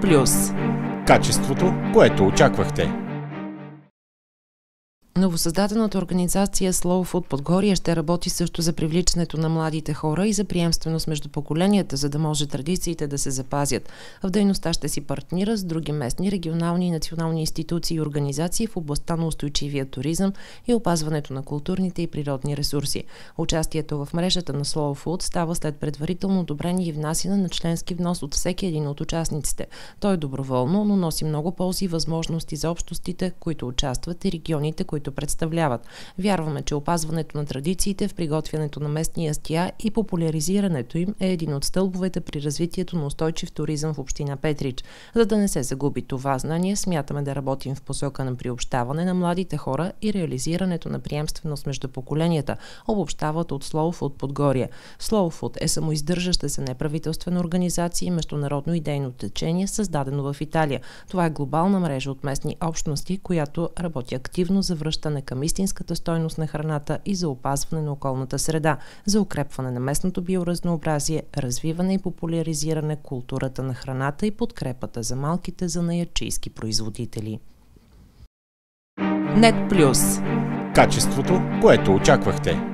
Плюс. Качеството, което очаквахте. Новосъздадената организация Slow Food Подгорие ще работи също за привличането на младите хора и за приемственост между поколенията, за да може традициите да се запазят. В дейността ще си партнира с други местни, регионални и национални институции и организации в областта на устойчивия туризъм и опазването на културните и природни ресурси. Участието в мрежата на Slow Food става след предварително одобрение и внасяне на членски внос от всеки един от участниците. Той е доброволно, но носи много ползи и възможности за общностите, които участват и регионите, които които представляват. Вярваме, че опазването на традициите в приготвянето на местни ястия и популяризирането им е един от стълбовете при развитието на устойчив туризъм в община Петрич. За да не се загуби това знание, смятаме да работим в посока на приобщаване на младите хора и реализирането на приемственост между поколенията, обобщават от Slow Food Подгорие. Slow Food е самоиздържаща се неправителствена организация и международно идейно течение, създадено в Италия. Това е глобална мрежа от местни общности, която работи активно за връщане връщане към истинската стойност на храната и за опазване на околната среда, за укрепване на местното биоразнообразие, развиване и популяризиране културата на храната и подкрепата за малките занаячийски производители. Нет Плюс. Качеството, което очаквахте.